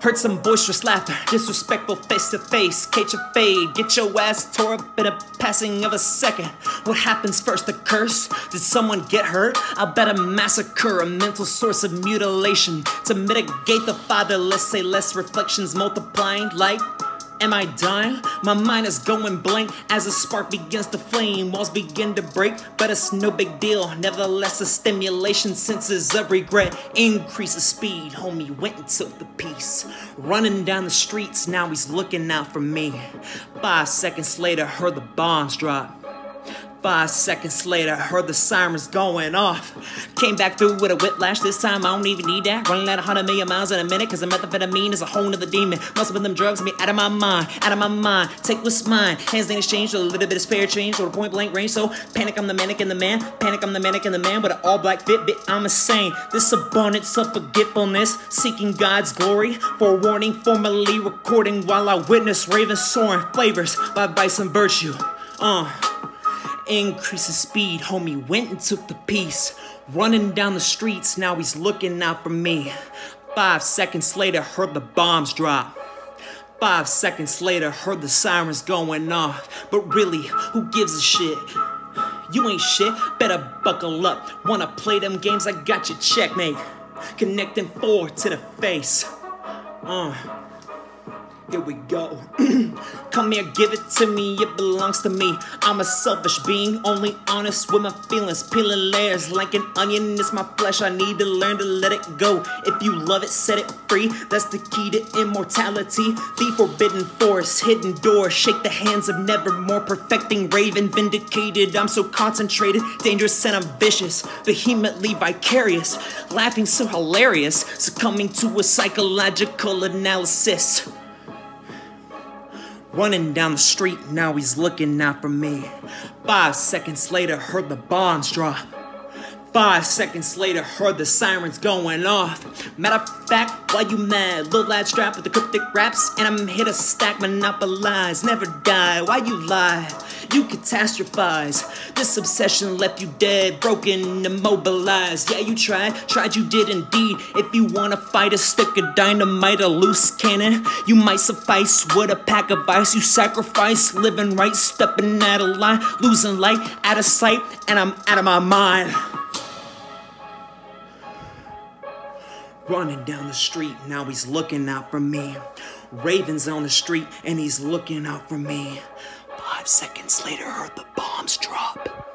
Heard some boisterous laughter, disrespectful face to face. Catch a fade, get your ass tore up in a passing of a second. What happens first, the curse? Did someone get hurt? I'll bet a massacre, a mental source of mutilation. To mitigate the fatherless, say less reflections multiplying like Am I dying? My mind is going blank as a spark begins to flame. Walls begin to break, but it's no big deal. Nevertheless, the stimulation senses of regret increase increases speed. Homie went and took the piece. Running down the streets, now he's looking out for me. Five seconds later, heard the bombs drop. Five seconds later, I heard the sirens going off. Came back through with a whiplash. This time I don't even need that. Running at 100 million miles in a minute, cause the methamphetamine is a whole nother demon. Must have been them drugs, me out of my mind, out of my mind. Take what's mine. Hands in exchange, a little bit of spare change, or a point blank range. So panic, I'm the manic the man. Panic, I'm the manic the man with an all black Fitbit. I'm insane. This abundance of forgetfulness, seeking God's glory. Forewarning, formally recording while I witness ravens soaring flavors by vice and virtue. Uh. Increase of speed, homie went and took the piece. Running down the streets, now he's looking out for me. Five seconds later, heard the bombs drop. Five seconds later, heard the sirens going off. But really, who gives a shit? You ain't shit, better buckle up. Wanna play them games? I got you checkmate. Connecting four to the face. Uh. Here we go. Come here, give it to me, it belongs to me. I'm a selfish being, only honest with my feelings. Peeling layers like an onion, it's my flesh. I need to learn to let it go. If you love it, set it free. That's the key to immortality. The forbidden forest, hidden door. Shake the hands of nevermore, perfecting raven, vindicated. I'm so concentrated, dangerous, and I'm vicious. Vehemently vicarious, laughing so hilarious. Succumbing to a psychological analysis. Running down the street, now he's looking out for me. Five seconds later, heard the bombs drop. Five seconds later, heard the sirens going off. Matter of fact, why you mad? Little lad strapped with the cryptic raps, and I'm here to stack, monopolize, never die. Why you lie? You catastrophize. This obsession left you dead, broken, immobilized. Yeah, you tried, tried, you did indeed. If you wanna fight a stick of dynamite, a loose cannon, you might suffice with a pack of ice. You sacrifice, living right, stepping out of line, losing light, out of sight, and I'm out of my mind. Running down the street, now he's looking out for me. Raven's on the street, and he's looking out for me. Five seconds later, heard the bombs drop.